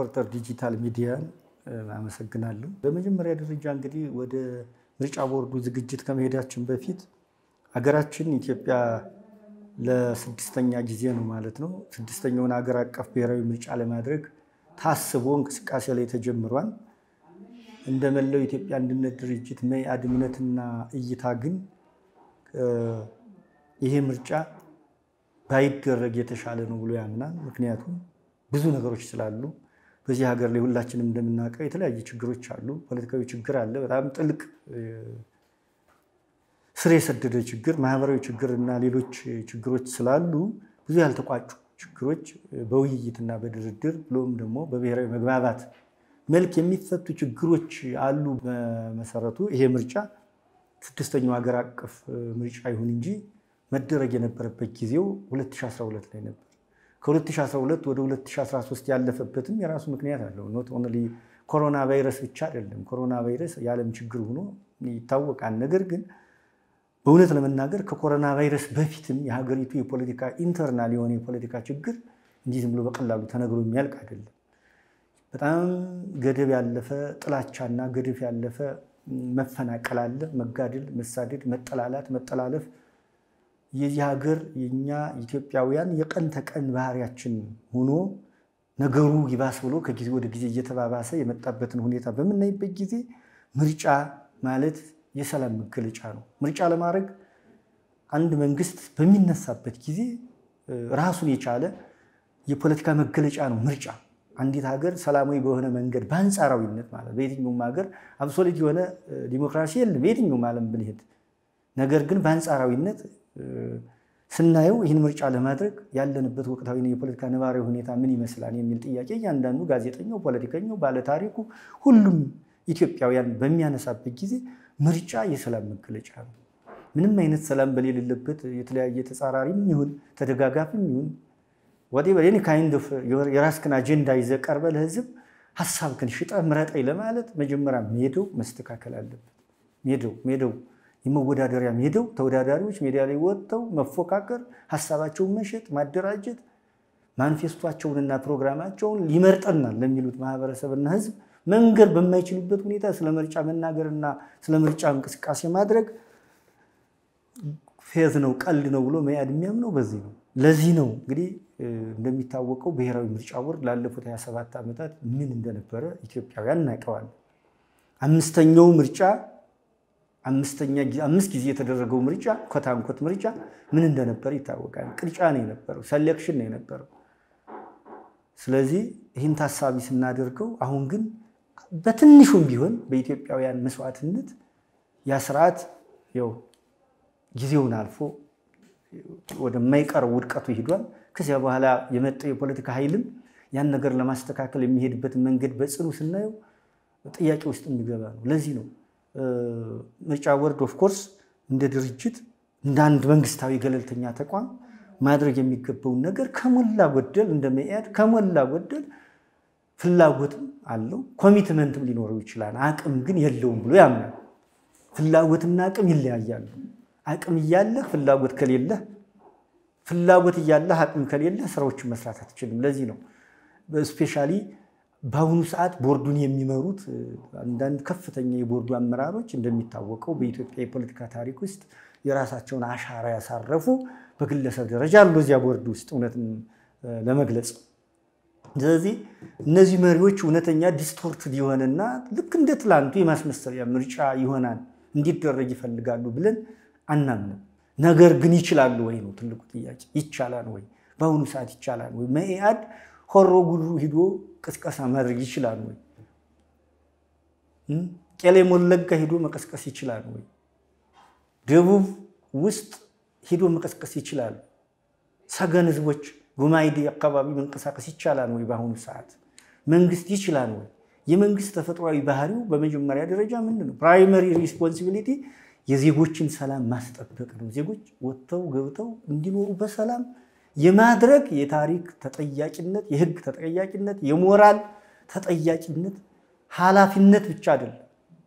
ሪፖርተር ዲጂታል ሚዲያን አመሰግናለሁ። በመጀመሪያ ደረጃ እንግዲህ ወደ ምርጫ ቦርዱ ዝግጅት ከመሄዳችን በፊት ሀገራችን ኢትዮጵያ ለስድስተኛ ጊዜ ነው ማለት ነው ስድስተኛውን ሀገር አቀፍ ብሔራዊ ምርጫ ለማድረግ ታስቦ እንቅስቃሴ ላይ ተጀምሯል። እንደ መላው ኢትዮጵያ አንድነት ድርጅት መኢአድ እምነትና እይታ ግን ይሄ ምርጫ ባይደረግ የተሻለ ነው ብሎ ያምናል። ምክንያቱም ብዙ ነገሮች ስላሉ በዚህ ሀገር ላይ ሁላችንም እንደምናውቀው የተለያዩ ችግሮች አሉ። ፖለቲካዊ ችግር አለ፣ በጣም ጥልቅ ስር የሰደደ ችግር፣ ማህበራዊ ችግር እና ሌሎች ችግሮች ስላሉ ብዙ ያልተቋጩ ችግሮች በውይይትና በድርድር ብሎም ደግሞ በብሔራዊ መግባባት መልክ የሚፈቱ ችግሮች አሉ። በመሰረቱ ይሄ ምርጫ ስድስተኛው ሀገር አቀፍ ምርጫ ይሁን እንጂ መደረግ የነበረበት ጊዜው 2012 ላይ ነበር። ከ2012 ወደ 2013 ያለፈበትም የራሱ ምክንያት አለው። not only ኮሮና ቫይረስ ብቻ አይደለም። ኮሮና ቫይረስ የዓለም ችግር ሆኖ ይታወቃል። ነገር ግን በእውነት ለመናገር ከኮሮና ቫይረስ በፊትም የሀገሪቱ የፖለቲካ internal የሆነ የፖለቲካ ችግር እንዲህ ዝም ብሎ በቀላሉ ተነግሮ የሚያልቅ አይደለም። በጣም ገደብ ያለፈ ጥላቻና ገደብ ያለፈ መፈናቀል አለ። መጋደል፣ መሳደድ፣ መጠላላት፣ መጠላለፍ የዚህ ሀገር የኛ ኢትዮጵያውያን የቀን ተቀን ባህሪያችን ሆኖ ነገሩ ይባስ ብሎ ከጊዜ ወደ ጊዜ እየተባባሰ የመጣበትን ሁኔታ በምናይበት ጊዜ ምርጫ ማለት የሰላም መገለጫ ነው። ምርጫ ለማድረግ አንድ መንግስት በሚነሳበት ጊዜ ራሱን የቻለ የፖለቲካ መገለጫ ነው ምርጫ። አንዲት ሀገር ሰላማዊ በሆነ መንገድ በአንጻራዊነት ማለት በየትኛውም ሀገር አብሶሊት የሆነ ዲሞክራሲ የለም በየትኛውም ዓለም ብንሄድ። ነገር ግን በአንጻራዊነት ስናየው ይህን ምርጫ ለማድረግ ያለንበት ወቅታዊ የፖለቲካ ነባራዊ ሁኔታ ምን ይመስላል የሚል ጥያቄ እያንዳንዱ ጋዜጠኛው፣ ፖለቲከኛው፣ ባለታሪኩ ሁሉም ኢትዮጵያውያን በሚያነሳበት ጊዜ ምርጫ የሰላም መገለጫ ነው። ምንም አይነት ሰላም በሌለበት የተለያየ ተጻራሪም ይሁን ተደጋጋፊም ይሁን ወዲህ kind of የራስክን አጀንዳ ይዘህ ቀርበህ ለህዝብ ሀሳብህን ሽጠህ ምረጠኝ ለማለት መጀመሪያ ሜዳው መስተካከል አለበት። ሜዳው ሜዳው የመወዳደሪያ ሜዳው ተወዳዳሪዎች ሜዳ ላይ ወጥተው መፎካከር፣ ሀሳባቸውን መሸጥ፣ ማደራጀት፣ ማኒፌስቷቸውንና ፕሮግራማቸውን ይመርጠናል ለሚሉት ማህበረሰብና ህዝብ መንገር በማይችሉበት ሁኔታ ስለ ምርጫ መናገርና ስለ ምርጫ እንቅስቃሴ ማድረግ ፌዝ ነው፣ ቀልድ ነው ብሎ መኢአድ የሚያምነው በዚህ ነው። ለዚህ ነው እንግዲህ እንደሚታወቀው ብሔራዊ ምርጫ ቦርድ ላለፉት 27 ዓመታት ምን እንደነበረ ኢትዮጵያውያን እናውቀዋለን። አምስተኛው ምርጫ አምስት ጊዜ የተደረገው ምርጫ ኮታንኮት ምርጫ ምን እንደነበረ ይታወቃል። ቅርጫ ነው የነበረው፣ selection ነው የነበረው። ስለዚህ ይህን ታሳቢ ስናደርገው አሁን ግን በትንሹም ቢሆን በኢትዮጵያውያን መስዋዕትነት ያ ስርዓት ያው ጊዜውን አልፎ ወደማይቀረው ውድቀቱ ሂዷል። ከዚያ በኋላ የመጣው የፖለቲካ ኃይልም ያን ነገር ለማስተካከል የሚሄድበትን መንገድ በጽኑ ስናየው ጥያቄ ውስጥ የሚገባ ነው። ለዚህ ነው ምርጫ ቦርድ of course እንደ ድርጅት እንደ አንድ መንግስታዊ ገለልተኛ ተቋም ማድረግ የሚገባውን ነገር ከሞላ ጎደል እንደ መኢአድ ከሞላ ጎደል ፍላጎትም አለው commitment ም ሊኖረው ይችላል። አቅም ግን የለውም ብሎ ያምናል። ፍላጎትና አቅም ይለያያሉ። አቅም እያለህ ፍላጎት ከሌለህ፣ ፍላጎት እያለህ አቅም ከሌለህ ስራዎችን መስራት አትችልም። ለዚህ ነው specially በአሁኑ ሰዓት ቦርዱን የሚመሩት አንዳንድ ከፍተኛ የቦርዱ አመራሮች እንደሚታወቀው በኢትዮጵያ የፖለቲካ ታሪክ ውስጥ የራሳቸውን አሻራ ያሳረፉ በግለሰብ ደረጃ አሉ እዚያ ቦርድ ውስጥ እውነትን ለመግለጽ። ስለዚህ እነዚህ መሪዎች እውነተኛ distorted የሆነና ልክ እንደ ትላንቱ የማስመሰያ ምርጫ ይሆናል እንዲደረግ ይፈልጋሉ ብለን አናምንም። ነገር ግን ይችላሉ ወይ ነው ትልቁ ጥያቄ። ይቻላል ወይ? በአሁኑ ሰዓት ይቻላል ወይ? መኢአድ ሆሮ ጉድሩ ሂዶ ቅስቀሳ ማድረግ ይችላል ወይ? ቄለም ወለጋ ሂዶ መቀስቀስ ይችላል ወይ? ደቡብ ውስጥ ሂዶ መቀስቀስ ይችላል? ሰገን ህዝቦች ጉማይዴ አካባቢ መንቀሳቀስ ይቻላል ወይ? በአሁኑ ሰዓት መንግስት ይችላል ወይ? የመንግስት ተፈጥሯዊ ባህሪው በመጀመሪያ ደረጃ ምንድን ነው? primary responsibility የዜጎችን ሰላም ማስጠበቅ ነው። ዜጎች ወጥተው ገብተው እንዲኖሩ በሰላም የማድረግ የታሪክ ተጠያቂነት፣ የህግ ተጠያቂነት፣ የሞራል ተጠያቂነት ኃላፊነት ብቻ አይደለም።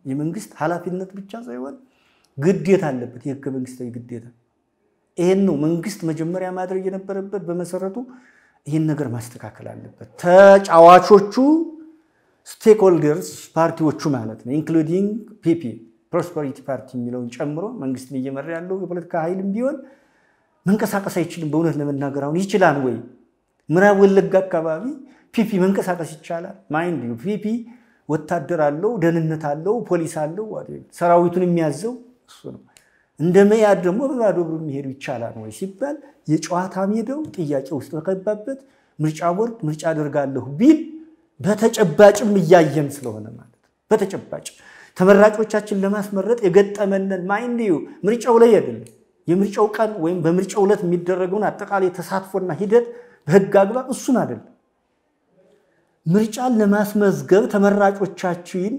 የመንግስት ኃላፊነት ብቻ ሳይሆን ግዴታ አለበት፣ የህገ መንግስታዊ ግዴታ። ይሄን ነው መንግስት መጀመሪያ ማድረግ የነበረበት። በመሰረቱ ይህን ነገር ማስተካከል አለበት። ተጫዋቾቹ stakeholders ፓርቲዎቹ ማለት ነው including PP ፕሮስፐሪቲ ፓርቲ የሚለውን ጨምሮ መንግስትን እየመራ ያለው የፖለቲካ ኃይልም ቢሆን መንቀሳቀስ አይችልም። በእውነት ለመናገር አሁን ይችላል ወይ? ምዕራብ ወለጋ አካባቢ PP መንቀሳቀስ ይቻላል? mind PP ወታደር አለው፣ ደህንነት አለው፣ ፖሊስ አለው። ሰራዊቱን የሚያዘው እሱ ነው። እንደ መኢአድ ደግሞ በባዶ እግሩ የሚሄዱ ይቻላል ወይ ሲባል የጨዋታ ሜዳው ጥያቄ ውስጥ በገባበት ምርጫ ቦርድ ምርጫ አደርጋለሁ ቢል በተጨባጭም እያየን ስለሆነ ማለት በተጨባጭ ተመራጮቻችን ለማስመረጥ የገጠመንን mind ምርጫው ላይ አይደለም የምርጫው ቀን ወይም በምርጫው ዕለት የሚደረገውን አጠቃላይ ተሳትፎና ሂደት በህግ አግባብ እሱን አይደለም ምርጫን ለማስመዝገብ ተመራጮቻችን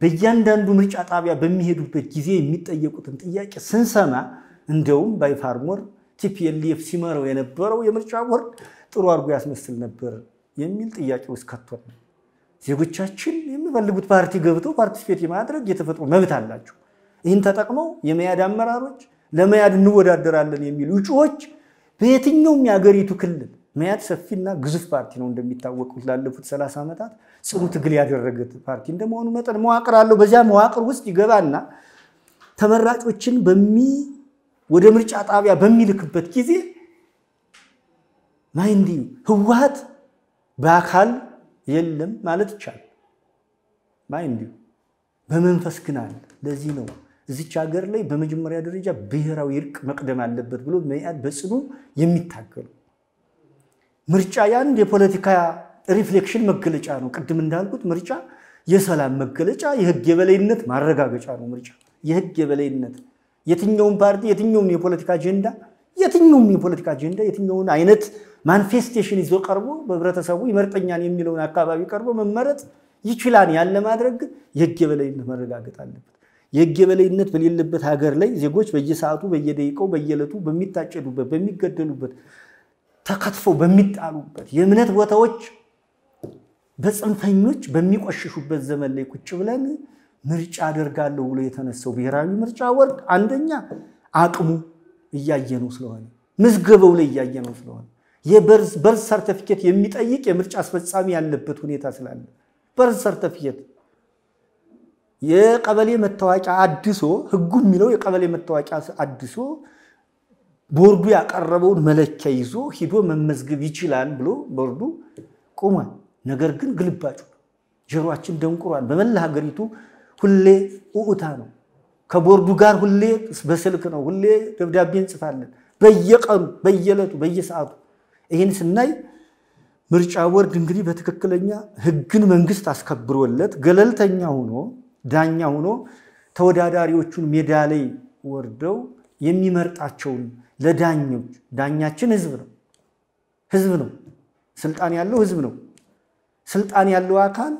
በእያንዳንዱ ምርጫ ጣቢያ በሚሄዱበት ጊዜ የሚጠየቁትን ጥያቄ ስንሰማ እንደውም by far more TPLF ሲመራው የነበረው የምርጫ ቦርድ ጥሩ አድርጎ ያስመስል ነበር የሚል ጥያቄ ውስጥ ከቶን ዜጎቻችን የሚፈልጉት ፓርቲ ገብተው participate የማድረግ የተፈጥሮ መብት አላቸው። ይህን ተጠቅመው የመኢአድ አመራሮች ለመኢአድ እንወዳደራለን የሚሉ እጩዎች በየትኛውም የአገሪቱ ክልል መኢአድ ሰፊና ግዙፍ ፓርቲ ነው። እንደሚታወቁት ላለፉት ሰላሳ ዓመታት ጽኑ ትግል ያደረገ ፓርቲ እንደመሆኑ መጠን መዋቅር አለው። በዚያ መዋቅር ውስጥ ይገባና ተመራጮችን በሚ ወደ ምርጫ ጣቢያ በሚልክበት ጊዜ mind ህወሓት በአካል የለም ማለት ይቻላል። mind በመንፈስ ግን አለ። ለዚህ ነው እዚች ሀገር ላይ በመጀመሪያ ደረጃ ብሔራዊ እርቅ መቅደም አለበት ብሎ መኢአድ በጽኑ የሚታገሉ ምርጫ የአንድ የፖለቲካ reflection መገለጫ ነው። ቅድም እንዳልኩት ምርጫ የሰላም መገለጫ፣ የህግ የበላይነት ማረጋገጫ ነው። ምርጫ የህግ የበላይነት የትኛውም ፓርቲ የትኛውም የፖለቲካ አጀንዳ የትኛውም የፖለቲካ አጀንዳ የትኛውን አይነት manifestation ይዞ ቀርቦ በህብረተሰቡ ይመርጠኛል የሚለውን አካባቢ ቀርቦ መመረጥ ይችላል። ያን ለማድረግ ግን የህግ የበላይነት መረጋገጥ አለበት። የህግ የበላይነት በሌለበት ሀገር ላይ ዜጎች በየሰዓቱ በየደቂቃው በየዕለቱ በሚታጨዱበት በሚገደሉበት ተከትፈው በሚጣሉበት የእምነት ቦታዎች በጽንፈኞች በሚቆሽሹበት ዘመን ላይ ቁጭ ብለን ምርጫ አደርጋለሁ ብሎ የተነሳው ብሔራዊ ምርጫ ቦርድ አንደኛ አቅሙ እያየነው ስለሆነ ምዝገባው ላይ እያየነው ስለሆነ የበርዝ ሰርተፊኬት የሚጠይቅ የምርጫ አስፈጻሚ ያለበት ሁኔታ ስላለ በርዝ ሰርተፊኬት የቀበሌ መታወቂያ አድሶ ህጉ የሚለው የቀበሌ መታወቂያ አድሶ ቦርዱ ያቀረበውን መለኪያ ይዞ ሂዶ መመዝገብ ይችላል ብሎ ቦርዱ ቆሟል። ነገር ግን ግልባጩ ጆሮአችን ደንቁሯል። በመላ ሀገሪቱ ሁሌ ውዑታ ነው። ከቦርዱ ጋር ሁሌ በስልክ ነው። ሁሌ ደብዳቤ እንጽፋለን። በየቀኑ በየዕለቱ በየሰዓቱ ይህን ስናይ ምርጫ ቦርድ እንግዲህ በትክክለኛ ህግን መንግስት አስከብሮለት ገለልተኛ ሆኖ ዳኛ ሆኖ ተወዳዳሪዎቹን ሜዳ ላይ ወርደው የሚመርጣቸውን ለዳኞች ዳኛችን ህዝብ ነው። ህዝብ ነው። ስልጣን ያለው ህዝብ ነው። ስልጣን ያለው አካል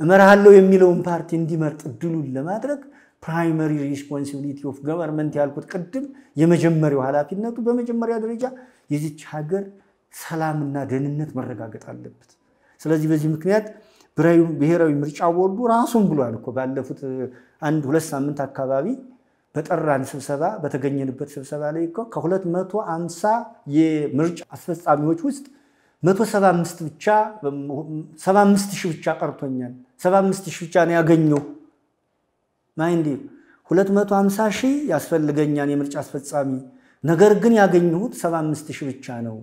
እመርጠዋለሁ የሚለውን ፓርቲ እንዲመርጥ እድሉን ለማድረግ primary responsibility of government ያልኩት ቅድም የመጀመሪያው ኃላፊነቱ በመጀመሪያ ደረጃ የዚች ሀገር ሰላምና ደህንነት መረጋገጥ አለበት። ስለዚህ በዚህ ምክንያት ብሔራዊ ምርጫ ቦርዱ ራሱን ብሏል እኮ ባለፉት አንድ ሁለት ሳምንት አካባቢ በጠራን ስብሰባ በተገኘንበት ስብሰባ ላይ እኮ ከሁለት መቶ አምሳ የምርጫ አስፈጻሚዎች ውስጥ መቶ ሰባ አምስት ብቻ ሰባ አምስት ሺህ ብቻ ቀርቶኛል። ሰባ አምስት ሺህ ብቻ ነው ያገኘው። ማይንዲ ሁለት መቶ ሃምሳ ሺህ ያስፈልገኛል የምርጫ አስፈጻሚ ነገር ግን ያገኘሁት ሰባ አምስት ሺህ ብቻ ነው።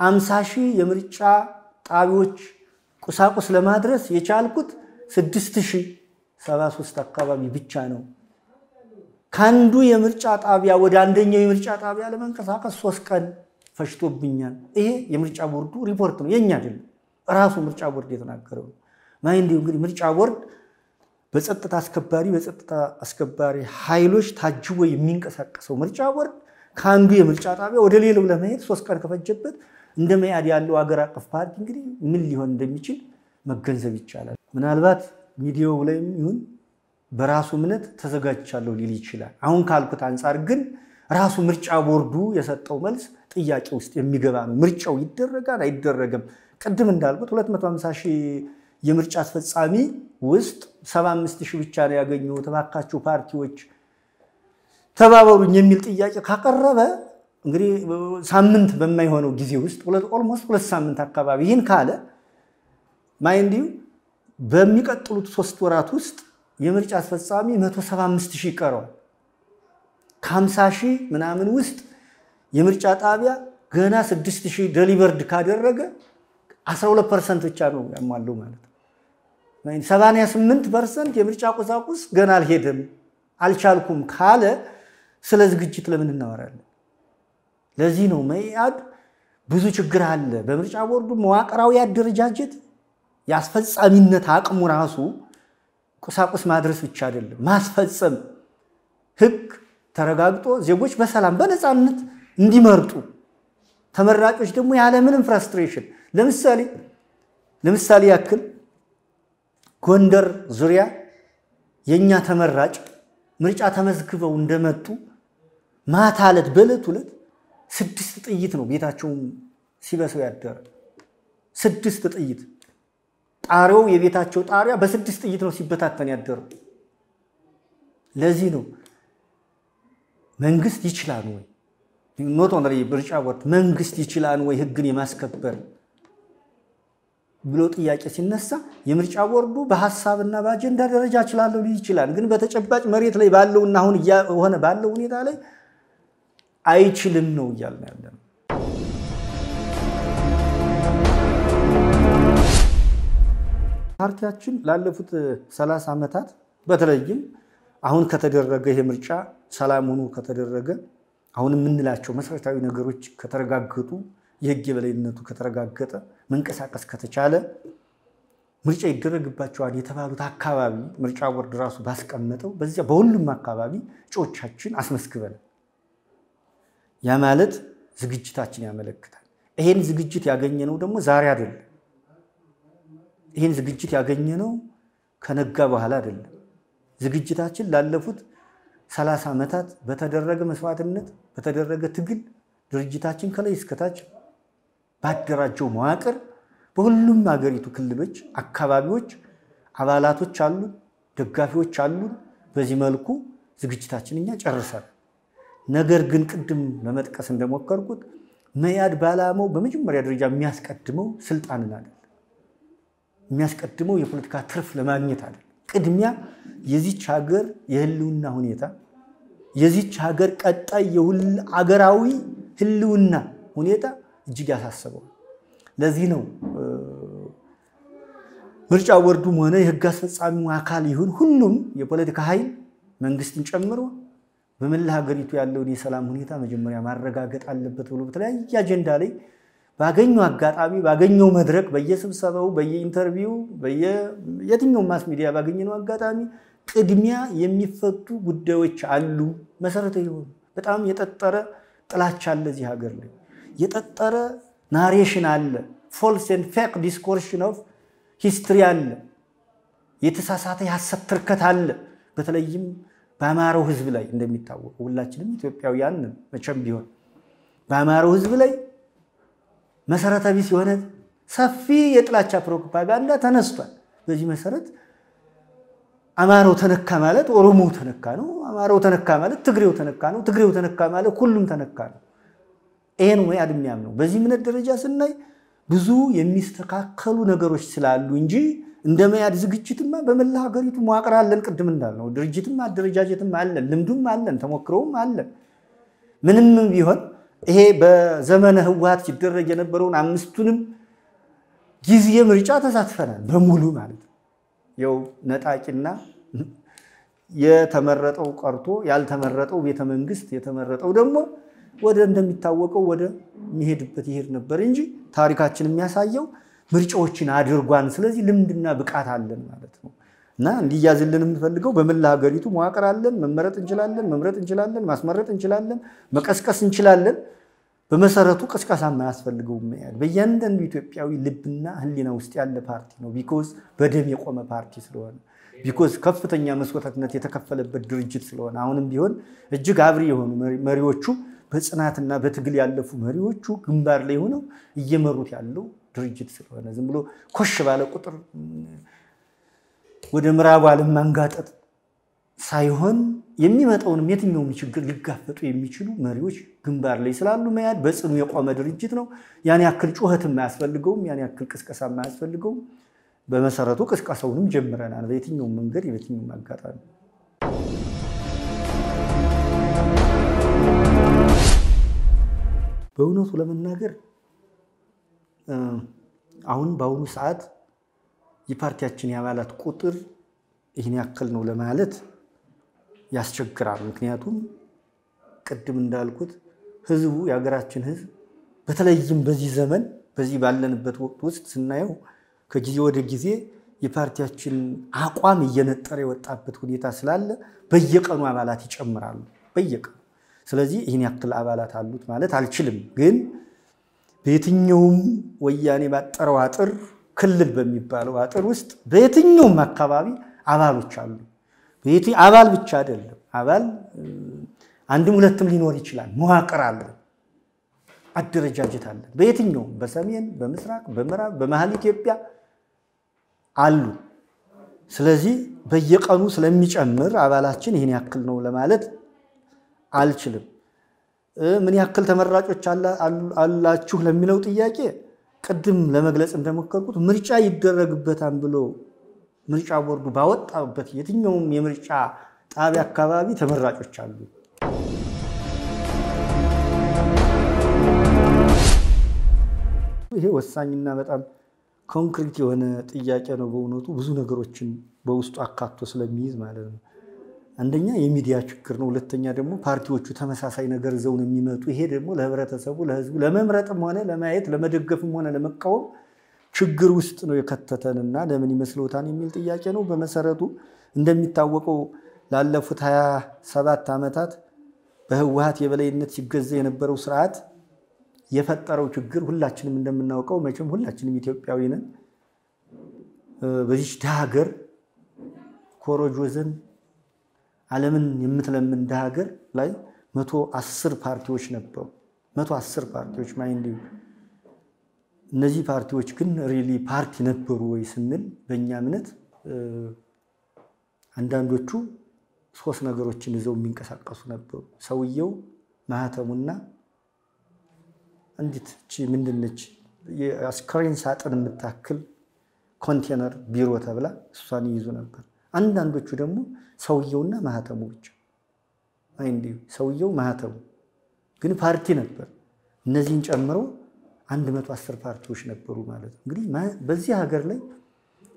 አምሳ ሺህ የምርጫ ጣቢያዎች ቁሳቁስ ለማድረስ የቻልኩት ስድስት ሺህ ሰባ ሦስት አካባቢ ብቻ ነው። ከአንዱ የምርጫ ጣቢያ ወደ አንደኛው የምርጫ ጣቢያ ለመንቀሳቀስ ሶስት ቀን ፈጅቶብኛል። ይሄ የምርጫ ቦርዱ ሪፖርት ነው፣ የኛ አይደለም። ራሱ ምርጫ ቦርድ የተናገረው ነው። mind you እንግዲህ ምርጫ ቦርድ በጸጥታ አስከባሪ በጸጥታ አስከባሪ ኃይሎች ታጅቦ የሚንቀሳቀሰው ምርጫ ቦርድ ከአንዱ የምርጫ ጣቢያ ወደ ሌላው ለመሄድ ሶስት ቀን ከፈጀበት እንደ መያድ ያለው ሀገር አቀፍ ፓርቲ እንግዲህ ምን ሊሆን እንደሚችል መገንዘብ ይቻላል። ምናልባት ሚዲያው ላይም ይሁን በራሱ እምነት ተዘጋጅቻለሁ ሊል ይችላል። አሁን ካልኩት አንጻር ግን ራሱ ምርጫ ቦርዱ የሰጠው መልስ ጥያቄ ውስጥ የሚገባ ነው። ምርጫው ይደረጋል አይደረግም? ቅድም እንዳልኩት 250 ሺህ የምርጫ አስፈጻሚ ውስጥ 75 ሺህ ብቻ ነው ያገኘሁት፣ እባካችሁ ፓርቲዎች ተባበሩኝ የሚል ጥያቄ ካቀረበ እንግዲህ ሳምንት በማይሆነው ጊዜ ውስጥ almost ሁለት ሳምንት አካባቢ ይህን ካለ mind you በሚቀጥሉት ሶስት ወራት ውስጥ የምርጫ አስፈጻሚ 175 ሺህ ይቀረዋል። ከ50 ሺህ ምናምን ውስጥ የምርጫ ጣቢያ ገና 6 ሺህ delivered ካደረገ 12 percent ብቻ ነው ያሟለው ማለት ነው። 88 percent የምርጫ ቁሳቁስ ገና አልሄደም አልቻልኩም ካለ ስለ ዝግጅት ለምን እናወራለን? ለዚህ ነው መኢአድ ብዙ ችግር አለ። በምርጫ ቦርዱ መዋቅራዊ አደረጃጀት የአስፈጻሚነት አቅሙ ራሱ ቁሳቁስ ማድረስ ብቻ አይደለም፣ ማስፈጸም ህግ ተረጋግጦ ዜጎች በሰላም በነፃነት እንዲመርጡ ተመራጮች ደግሞ ያለምንም frustration ለምሳሌ ለምሳሌ ያክል ጎንደር ዙሪያ የእኛ ተመራጭ ምርጫ ተመዝግበው እንደመጡ ማታ ዕለት በዕለት ዕለት ስድስት ጥይት ነው ቤታቸውን ሲበሰው ያደረ ስድስት ጥይት ጣሪያው የቤታቸው ጣሪያ በስድስት ጥይት ነው ሲበታተን ያደረው። ለዚህ ነው መንግስት ይችላል ወይ ኖት ምርጫ ቦርድ መንግስት ይችላል ወይ ህግን የማስከበር ብሎ ጥያቄ ሲነሳ የምርጫ ቦርዱ በሀሳብና በአጀንዳ ደረጃ እችላለሁ ሊል ይችላል። ግን በተጨባጭ መሬት ላይ ባለውና አሁን ሆነ ባለው ሁኔታ ላይ አይችልም ነው እያልን ያለ ነው። ፓርቲያችን ላለፉት ሰላሳ ዓመታት በተለይም አሁን ከተደረገ ይሄ ምርጫ ሰላም ሆኖ ከተደረገ አሁን የምንላቸው መሰረታዊ ነገሮች ከተረጋገጡ የህግ የበላይነቱ ከተረጋገጠ መንቀሳቀስ ከተቻለ ምርጫ ይደረግባቸዋል የተባሉት አካባቢ ምርጫ ቦርድ ራሱ ባስቀመጠው በዚያ በሁሉም አካባቢ እጩዎቻችን አስመስግበናል። ያ ማለት ዝግጅታችን ያመለክታል። ይሄን ዝግጅት ያገኘነው ደግሞ ዛሬ አይደለም። ይህን ዝግጅት ያገኘነው ከነጋ በኋላ አይደለም። ዝግጅታችን ላለፉት ሰላሳ ዓመታት በተደረገ መስዋዕትነት በተደረገ ትግል ድርጅታችን ከላይ እስከታች ባደራጀው መዋቅር በሁሉም ሀገሪቱ ክልሎች፣ አካባቢዎች አባላቶች አሉን፣ ደጋፊዎች አሉን። በዚህ መልኩ ዝግጅታችን እኛ ጨርሰናል። ነገር ግን ቅድም ለመጥቀስ እንደሞከርኩት መያድ በዓላማው በመጀመሪያ ደረጃ የሚያስቀድመው ስልጣንን አይደለም። የሚያስቀድመው የፖለቲካ ትርፍ ለማግኘት አይደለም። ቅድሚያ የዚች ሀገር የህልውና ሁኔታ የዚች ሀገር ቀጣይ አገራዊ ህልውና ሁኔታ እጅግ ያሳስበዋል። ለዚህ ነው ምርጫ ቦርዱም ሆነ የህግ አስፈጻሚው አካል ይሁን ሁሉም የፖለቲካ ኃይል መንግስትን ጨምሮ በመላ ሀገሪቱ ያለውን የሰላም ሁኔታ መጀመሪያ ማረጋገጥ አለበት ብሎ በተለያየ አጀንዳ ላይ ባገኘው አጋጣሚ ባገኘው መድረክ በየስብሰባው በየኢንተርቪው የትኛው mass media ባገኘነው አጋጣሚ ቅድሚያ የሚፈቱ ጉዳዮች አሉ። መሰረታዊ የሆኑ በጣም የጠጠረ ጥላቻ አለ እዚህ ሀገር ላይ የጠጠረ narration አለ። false and fake distortion of history አለ። የተሳሳተ የሀሰት ትርከት አለ። በተለይም በአማራው ህዝብ ላይ እንደሚታወቀው ሁላችንም ኢትዮጵያውያን መቼም ቢሆን በአማራው ህዝብ ላይ መሰረተ ቢስ የሆነ ሰፊ የጥላቻ ፕሮፓጋንዳ ተነስቷል። በዚህ መሰረት አማራው ተነካ ማለት ኦሮሞው ተነካ ነው። አማራው ተነካ ማለት ትግሬው ተነካ ነው። ትግሬው ተነካ ማለት ሁሉም ተነካ ነው። ይሄን ወይ አድሚያም ነው። በዚህ እምነት ደረጃ ስናይ ብዙ የሚስተካከሉ ነገሮች ስላሉ እንጂ እንደ መያድ ዝግጅትማ በመላ ሀገሪቱ መዋቅር አለን። ቅድም እንዳልነው ድርጅትም አደረጃጀትም አለን፣ ልምዱም አለን፣ ተሞክሮውም አለን። ምንም ቢሆን ይሄ በዘመነ ህወሓት ሲደረግ የነበረውን አምስቱንም ጊዜ ምርጫ ተሳትፈናል በሙሉ ማለት ነው። ያው ነጣቂና የተመረጠው ቀርቶ ያልተመረጠው ቤተመንግስት የተመረጠው ደግሞ ወደ እንደሚታወቀው ወደ የሚሄድበት ይሄድ ነበር እንጂ ታሪካችን የሚያሳየው ምርጫዎችን አድርጓን። ስለዚህ ልምድና ብቃት አለን ማለት ነው እና እንዲያዝልን የምንፈልገው በመላ ሀገሪቱ መዋቅር አለን። መመረጥ እንችላለን፣ መምረጥ እንችላለን፣ ማስመረጥ እንችላለን፣ መቀስቀስ እንችላለን። በመሰረቱ ቅስቀሳ የማያስፈልገው መኢአድ በእያንዳንዱ ኢትዮጵያዊ ልብና ሕሊና ውስጥ ያለ ፓርቲ ነው። because በደም የቆመ ፓርቲ ስለሆነ because ከፍተኛ መስዋዕትነት የተከፈለበት ድርጅት ስለሆነ አሁንም ቢሆን እጅግ አብሪ የሆኑ መሪዎቹ በጽናትና በትግል ያለፉ መሪዎቹ ግንባር ላይ ሆነው እየመሩት ያለው ድርጅት ስለሆነ ዝም ብሎ ኮሽ ባለ ቁጥር ወደ ምዕራቡ ዓለም ማንጋጠጥ ሳይሆን የሚመጣውንም የትኛውም ችግር ሊጋፈጡ የሚችሉ መሪዎች ግንባር ላይ ስላሉ መያድ በጽኑ የቆመ ድርጅት ነው። ያን ያክል ጩኸትም አያስፈልገውም። ያን ያክል ቅስቀሳ አያስፈልገውም። በመሰረቱ ቅስቀሳውንም ጀምረናል። በየትኛውም መንገድ በየትኛውም አጋጣሚ በእውነቱ ለመናገር አሁን በአሁኑ ሰዓት የፓርቲያችን የአባላት ቁጥር ይህን ያክል ነው ለማለት ያስቸግራል። ምክንያቱም ቅድም እንዳልኩት ህዝቡ የሀገራችን ህዝብ በተለይም በዚህ ዘመን በዚህ ባለንበት ወቅት ውስጥ ስናየው ከጊዜ ወደ ጊዜ የፓርቲያችን አቋም እየነጠረ የወጣበት ሁኔታ ስላለ በየቀኑ አባላት ይጨምራሉ። በየቀኑ ስለዚህ ይህን ያክል አባላት አሉት ማለት አልችልም። ግን በየትኛውም ወያኔ ባጠረው አጥር ክልል በሚባለው አጥር ውስጥ በየትኛውም አካባቢ አባሎች አሉ። አባል ብቻ አይደለም። አባል አንድም ሁለትም ሊኖር ይችላል። መዋቅር አለ፣ አደረጃጀት አለ። በየትኛውም በሰሜን፣ በምስራቅ፣ በምዕራብ፣ በመሀል ኢትዮጵያ አሉ። ስለዚህ በየቀኑ ስለሚጨምር አባላችን ይህን ያክል ነው ለማለት አልችልም። ምን ያክል ተመራጮች አላችሁ ለሚለው ጥያቄ ቅድም ለመግለጽ እንደሞከርኩት ምርጫ ይደረግበታል ብሎ ምርጫ ቦርዱ ባወጣበት የትኛውም የምርጫ ጣቢያ አካባቢ ተመራጮች አሉ። ይሄ ወሳኝና በጣም ኮንክሪት የሆነ ጥያቄ ነው። በእውነቱ ብዙ ነገሮችን በውስጡ አካቶ ስለሚይዝ ማለት ነው። አንደኛ የሚዲያ ችግር ነው። ሁለተኛ ደግሞ ፓርቲዎቹ ተመሳሳይ ነገር ይዘው ነው የሚመጡ። ይሄ ደግሞ ለህብረተሰቡ፣ ለህዝቡ ለመምረጥም ሆነ ለማየት ለመደገፍም ሆነ ለመቃወም ችግር ውስጥ ነው የከተተንና ለምን ይመስልዎታል የሚል ጥያቄ ነው። በመሰረቱ እንደሚታወቀው ላለፉት 27 ዓመታት በህወሀት የበላይነት ሲገዛ የነበረው ስርዓት የፈጠረው ችግር ሁላችንም እንደምናውቀው መቼም ሁላችንም ኢትዮጵያዊ ነን። በዚች ሀገር ኮሮጆ ይዛ ዓለምን የምትለምን ድሃ ሀገር ላይ መቶ አስር ፓርቲዎች ነበሩ። መቶ አስር ፓርቲዎች mind እነዚህ ፓርቲዎች ግን really ፓርቲ ነበሩ ወይ ስንል በእኛ እምነት አንዳንዶቹ ሶስት ነገሮችን ይዘው የሚንቀሳቀሱ ነበሩ። ሰውየው ማህተሙና አንዲት እቺ ምንድነች የአስክሬን ሳጥን የምታክል ኮንቴነር ቢሮ ተብላ እሷን ይይዙ ነበር። አንዳንዶቹ ደግሞ ሰውየውና ማህተሙ ብቻ mind you ሰውየው ማህተሙ ግን ፓርቲ ነበር። እነዚህን ጨምሮ አንድ መቶ አስር ፓርቲዎች ነበሩ ማለት ነው። እንግዲህ በዚህ ሀገር ላይ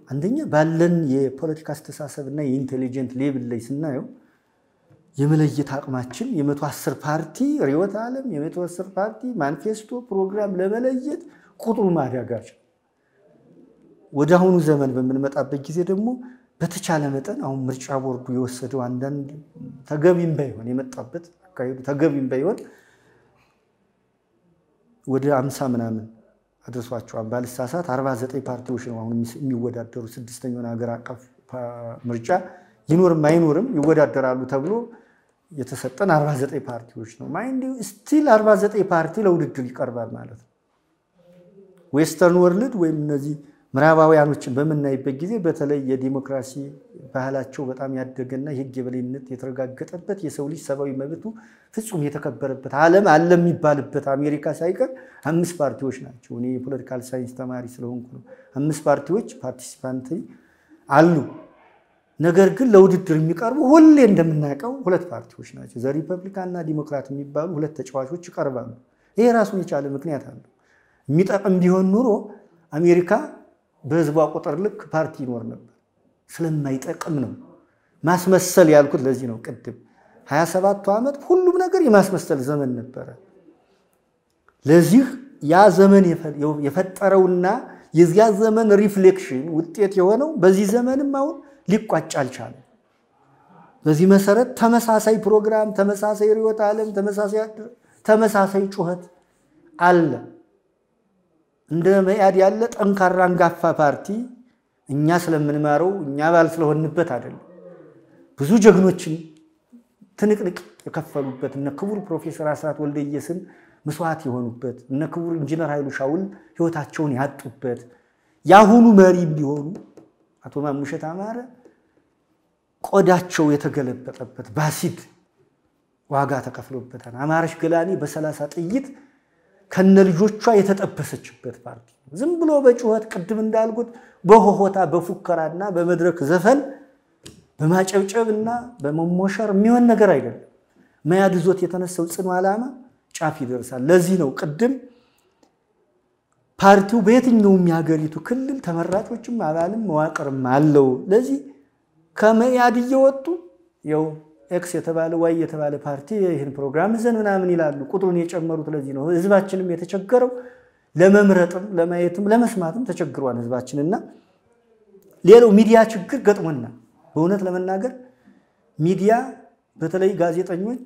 አንደኛ ባለን የፖለቲካ አስተሳሰብ እና የ intelligent level ላይ ስናየው የመለየት አቅማችን የመቶ አስር ፓርቲ ርዕዮተ ዓለም የመቶ አስር ፓርቲ ማኒፌስቶ ፕሮግራም ለመለየት ቁጥሩ ማዳጋች። ወደ አሁኑ ዘመን በምንመጣበት ጊዜ ደግሞ በተቻለ መጠን አሁን ምርጫ ቦርዱ የወሰደው አንዳንድ ተገቢም ባይሆን የመጣበት አካሄዱ ተገቢም ባይሆን ወደ አምሳ ምናምን አድርሷቸዋል። ባልሳሳት 49 ፓርቲዎች ነው አሁን የሚወዳደሩ ስድስተኛውን ሀገር አቀፍ ምርጫ ይኖርም አይኖርም ይወዳደራሉ ተብሎ የተሰጠን 49 ፓርቲዎች ነው። mind still 49 ፓርቲ ለውድድር ይቀርባል ማለት ነው። Western world ወይም እነዚህ ምዕራባውያኖችን በምናይበት ጊዜ በተለይ የዲሞክራሲ ባህላቸው በጣም ያደገና የሕግ የበላይነት የተረጋገጠበት የሰው ልጅ ሰብአዊ መብቱ ፍጹም የተከበረበት ዓለም አለ የሚባልበት አሜሪካ ሳይቀር አምስት ፓርቲዎች ናቸው። እኔ የ political science ተማሪ ስለሆንኩ ነው። አምስት ፓርቲዎች participant አሉ። ነገር ግን ለውድድር የሚቀርቡ ሁሌ እንደምናውቀው ሁለት ፓርቲዎች ናቸው። the Republican ና Democrat የሚባሉ ሁለት ተጫዋቾች ይቀርባሉ። ይሄ ራሱን የቻለ ምክንያት አለው። የሚጠቅም ቢሆን ኑሮ አሜሪካ በህዝቧ ቁጥር ልክ ፓርቲ ይኖር ነበር። ስለማይጠቅም ነው ማስመሰል ያልኩት ለዚህ ነው። ቅድም 27ቱ ዓመት ሁሉም ነገር የማስመሰል ዘመን ነበረ። ለዚህ ያ ዘመን የፈጠረውና የዚያ ዘመን reflection ውጤት የሆነው በዚህ ዘመንም አሁን ሊቋጭ አልቻለም። በዚህ መሰረት ተመሳሳይ ፕሮግራም፣ ተመሳሳይ ርዕዮተ ዓለም፣ ተመሳሳይ ጩኸት አለ። እንደ መኢአድ ያለ ጠንካራ አንጋፋ ፓርቲ እኛ ስለምንማረው እኛ አባል ስለሆንበት አይደለም። ብዙ ጀግኖችን ትንቅንቅ የከፈሉበት እነ ክቡር ፕሮፌሰር አስራት ወልደየስን መስዋዕት የሆኑበት እነ ክቡር ኢንጂነር ኃይሉ ሻውል ህይወታቸውን ያጡበት የአሁኑ መሪ ቢሆኑ አቶ ማሙሸት አማረ ቆዳቸው የተገለበጠበት በአሲድ ዋጋ ተከፍሎበታል። አማረሽ ገላኔ በሰላሳ ጥይት ከነ ልጆቿ የተጠበሰችበት ፓርቲ ነው። ዝም ብሎ በጩኸት ቅድም እንዳልኩት በሆሆታ በፉከራና በመድረክ ዘፈን በማጨብጨብና በመሞሸር የሚሆን ነገር አይደለም። መኢአድ ይዞት የተነሳው ጽኑ ዓላማ ጫፍ ይደርሳል። ለዚህ ነው ቅድም ፓርቲው በየትኛውም የሀገሪቱ ክልል ተመራጮችም አባልም መዋቅርም አለው። ለዚህ ከመኢአድ እየወጡ ው X የተባለ Y የተባለ ፓርቲ ይህን ፕሮግራም ይዘን ምናምን ይላሉ። ቁጥሩን የጨመሩት ለዚህ ነው። ህዝባችንም የተቸገረው ለመምረጥም ለማየትም ለመስማትም ተቸግሯል ህዝባችን እና ሌላው ሚዲያ ችግር ገጥሞናል። በእውነት ለመናገር ሚዲያ በተለይ ጋዜጠኞች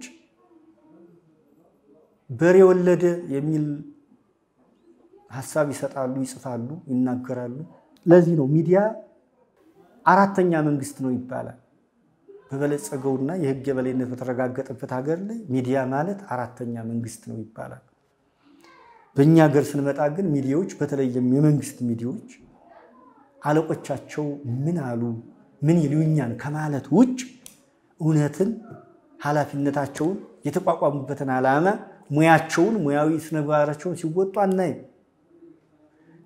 በሬ ወለደ የሚል ሀሳብ ይሰጣሉ፣ ይጽፋሉ፣ ይናገራሉ። ለዚህ ነው ሚዲያ አራተኛ መንግስት ነው ይባላል። በበለጸገውና የህግ የበላይነት በተረጋገጠበት ሀገር ላይ ሚዲያ ማለት አራተኛ መንግስት ነው ይባላል። በእኛ ሀገር ስንመጣ ግን ሚዲያዎች በተለይም የመንግስት ሚዲያዎች አለቆቻቸው ምን አሉ ምን ይሉኛን ከማለት ውጭ እውነትን፣ ኃላፊነታቸውን፣ የተቋቋሙበትን ዓላማ፣ ሙያቸውን፣ ሙያዊ ስነምግባራቸውን ሲወጡ አናይም።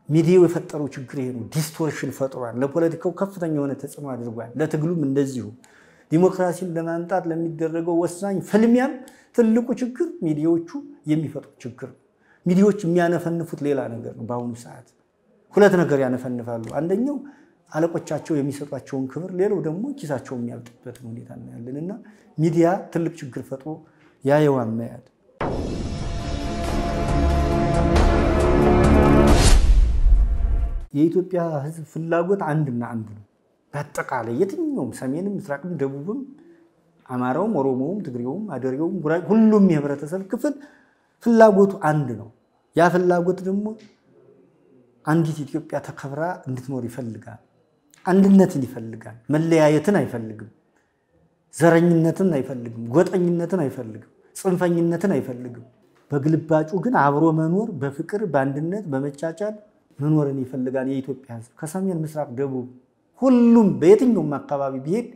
ሚዲያው የፈጠረው ችግር ይሄ ነው። distortion ፈጥሯል። ለፖለቲካው ከፍተኛ የሆነ ተጽዕኖ አድርጓል። ለትግሉም እንደዚሁ ዲሞክራሲን ለማምጣት ለሚደረገው ወሳኝ ፍልሚያም ትልቁ ችግር ሚዲያዎቹ የሚፈጥሩ ችግር ነው። ሚዲያዎች የሚያነፈንፉት ሌላ ነገር ነው። በአሁኑ ሰዓት ሁለት ነገር ያነፈንፋሉ። አንደኛው አለቆቻቸው የሚሰጧቸውን ክብር፣ ሌላው ደግሞ ኪሳቸው የሚያብጥበትን ሁኔታ እናያለን እና ሚዲያ ትልቅ ችግር ፈጥሮ ያየዋን መያድ የኢትዮጵያ ሕዝብ ፍላጎት አንድና አንድ ነው። በአጠቃላይ የትኛውም ሰሜንም፣ ምስራቅም፣ ደቡብም፣ አማራውም፣ ኦሮሞውም፣ ትግሬውም፣ አደሬውም፣ ጉራጌ ሁሉም የህብረተሰብ ክፍል ፍላጎቱ አንድ ነው። ያ ፍላጎት ደግሞ አንዲት ኢትዮጵያ ተከብራ እንድትኖር ይፈልጋል። አንድነትን ይፈልጋል። መለያየትን አይፈልግም። ዘረኝነትን አይፈልግም። ጎጠኝነትን አይፈልግም። ጽንፈኝነትን አይፈልግም። በግልባጩ ግን አብሮ መኖር በፍቅር በአንድነት በመቻቻል መኖርን ይፈልጋል። የኢትዮጵያ ህዝብ ከሰሜን ምስራቅ፣ ደቡብ ሁሉም በየትኛውም አካባቢ ቢሄድ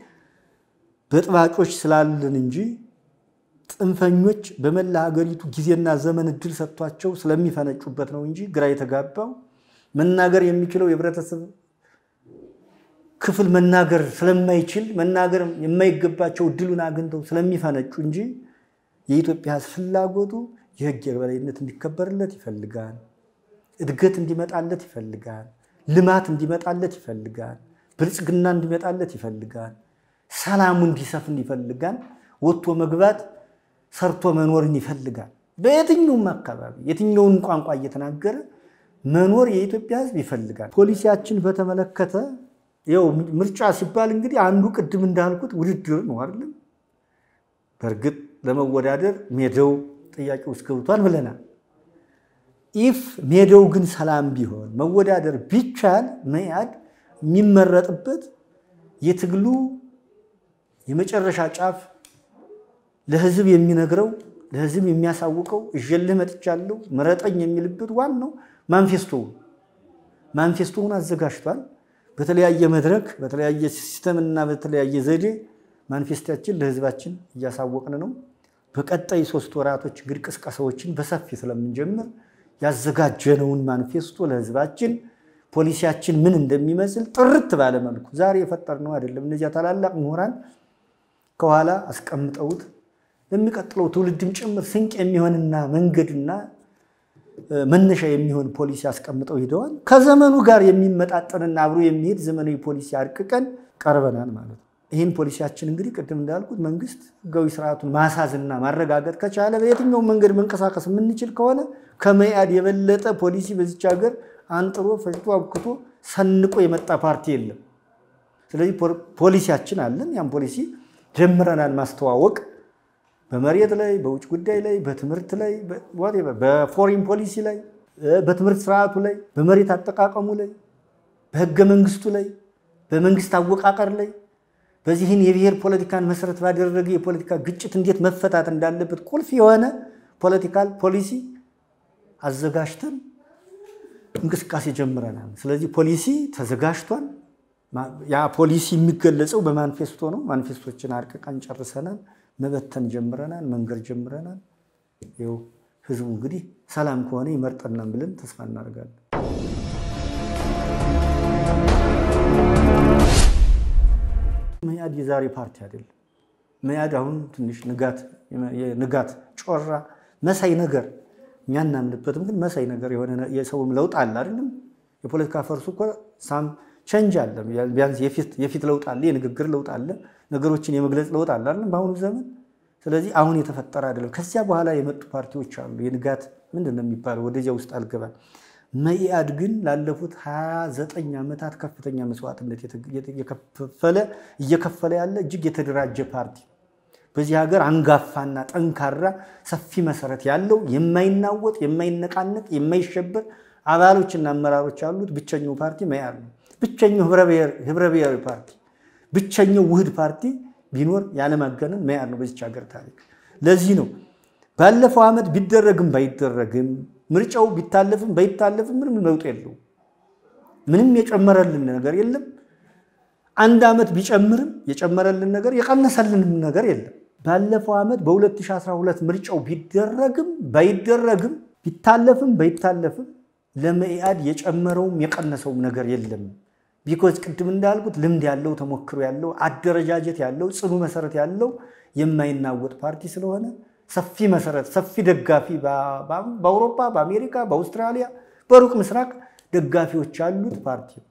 በጥባጮች ስላለን እንጂ ጽንፈኞች በመላ ሀገሪቱ ጊዜና ዘመን እድል ሰጥቷቸው ስለሚፈነጩበት ነው እንጂ ግራ የተጋባው መናገር የሚችለው የህብረተሰብ ክፍል መናገር ስለማይችል መናገር የማይገባቸው እድሉን አግኝተው ስለሚፈነጩ እንጂ የኢትዮጵያ ፍላጎቱ የህግ የበላይነት እንዲከበርለት ይፈልጋል። እድገት እንዲመጣለት ይፈልጋል። ልማት እንዲመጣለት ይፈልጋል። ብልጽግና እንዲመጣለት ይፈልጋል። ሰላሙ እንዲሰፍን ይፈልጋል። ወጥቶ መግባት ሰርቶ መኖርን ይፈልጋል። በየትኛውም አካባቢ የትኛውን ቋንቋ እየተናገረ መኖር የኢትዮጵያ ህዝብ ይፈልጋል። ፖሊሲያችን በተመለከተ ይኸው ምርጫ ሲባል እንግዲህ አንዱ ቅድም እንዳልኩት ውድድር ነው አይደለም። በእርግጥ ለመወዳደር ሜዳው ጥያቄ ውስጥ ገብቷል ብለናል። ኢፍ ሜዳው ግን ሰላም ቢሆን መወዳደር ቢቻል መኢአድ የሚመረጥበት የትግሉ የመጨረሻ ጫፍ ለህዝብ የሚነግረው ለህዝብ የሚያሳውቀው ይዤልህ መጥቻለሁ ምረጠኝ የሚልበት ዋናው ማኒፌስቶው ማኒፌስቶውን አዘጋጅቷል። በተለያየ መድረክ በተለያየ system እና በተለያየ ዘዴ ማኒፌስቷችንን ለህዝባችን እያሳወቅን ነው። በቀጣይ ሶስት ወራቶች እንግዲህ ቅስቀሳዎችን በሰፊ ስለምንጀምር ያዘጋጀነውን ማንፌስቶ ለህዝባችን ፖሊሲያችን ምን እንደሚመስል ጥርት ባለ መልኩ ዛሬ የፈጠርነው አይደለም። እነዚያ ታላላቅ ምሁራን ከኋላ አስቀምጠውት ለሚቀጥለው ትውልድም ጭምር ስንቅ የሚሆንና መንገድና መነሻ የሚሆን ፖሊሲ አስቀምጠው ሂደዋል። ከዘመኑ ጋር የሚመጣጠንና አብሮ የሚሄድ ዘመናዊ ፖሊሲ አርቅቀን ቀርበናል ማለት ነው። ይህን ፖሊሲያችን እንግዲህ ቅድም እንዳልኩት መንግስት ህጋዊ ስርዓቱን ማሳዝና ማረጋገጥ ከቻለ በየትኛው መንገድ መንቀሳቀስ የምንችል ከሆነ ከመያድ የበለጠ ፖሊሲ በዚች ሀገር አንጥሮ ፈጭቶ አብክቶ ሰንቆ የመጣ ፓርቲ የለም። ስለዚህ ፖሊሲያችን አለን። ያን ፖሊሲ ጀምረናል ማስተዋወቅ በመሬት ላይ፣ በውጭ ጉዳይ ላይ፣ በትምህርት ላይ፣ በፎሪን ፖሊሲ ላይ፣ በትምህርት ስርዓቱ ላይ፣ በመሬት አጠቃቀሙ ላይ፣ በህገ መንግስቱ ላይ፣ በመንግስት አወቃቀር ላይ በዚህን የብሔር ፖለቲካን መሰረት ባደረገ የፖለቲካ ግጭት እንዴት መፈታት እንዳለበት ቁልፍ የሆነ political ፖሊሲ አዘጋጅተን እንቅስቃሴ ጀምረናል። ስለዚህ ፖሊሲ ተዘጋጅቷል። ያ ፖሊሲ የሚገለጸው በማኒፌስቶ ነው። ማኒፌስቷችንን አርቅቀን ጨርሰናል። መበተን ጀምረናል። መንገድ ጀምረናል። ይኸው ህዝቡ እንግዲህ ሰላም ከሆነ ይመርጠናል ብለን ተስፋ እናደርጋለን። መያድ የዛሬ ፓርቲ አይደለም። መያድ አሁን ትንሽ ንጋት ጮራ መሳይ ነገር እኛ እናምንበትም፣ ግን መሳይ ነገር የሆነ የሰውም ለውጥ አለ አይደለም። የፖለቲካ ፈርሱ እኮ ሳም ቸንጅ አለ። ቢያንስ የፊት ለውጥ አለ፣ የንግግር ለውጥ አለ፣ ነገሮችን የመግለጽ ለውጥ አለ አይደለም በአሁኑ ዘመን። ስለዚህ አሁን የተፈጠረ አይደለም። ከዚያ በኋላ የመጡ ፓርቲዎች አሉ። የንጋት ምንድን ነው የሚባለው? ወደዚያ ውስጥ አልገባም። መኢአድ ግን ላለፉት 29 ዓመታት ከፍተኛ መስዋዕትነት እየከፈለ ያለ እጅግ የተደራጀ ፓርቲ በዚህ ሀገር አንጋፋና ጠንካራ ሰፊ መሰረት ያለው የማይናወጥ የማይነቃነቅ የማይሸበር አባሎችና አመራሮች ያሉት ብቸኛው ፓርቲ መኢአድ ነው። ብቸኛው ህብረ ብሔራዊ ፓርቲ ብቸኛው ውህድ ፓርቲ ቢኖር ያለማጋነን መኢአድ ነው በዚች ሀገር ታሪክ። ለዚህ ነው ባለፈው ዓመት ቢደረግም ባይደረግም ምርጫው ቢታለፍም ባይታለፍም ምንም ለውጥ የለው። ምንም የጨመረልን ነገር የለም። አንድ ዓመት ቢጨምርም የጨመረልን ነገር የቀነሰልንም ነገር የለም። ባለፈው ዓመት በ2012 ምርጫው ቢደረግም ባይደረግም ቢታለፍም ባይታለፍም ለመኢአድ የጨመረውም የቀነሰውም ነገር የለም። because ቅድም እንዳልኩት ልምድ ያለው ተሞክሮ ያለው አደረጃጀት ያለው ጽኑ መሰረት ያለው የማይናወጥ ፓርቲ ስለሆነ ሰፊ መሰረት ሰፊ ደጋፊ በአውሮፓ፣ በአሜሪካ፣ በአውስትራሊያ፣ በሩቅ ምስራቅ ደጋፊዎች ያሉት ፓርቲ ነው።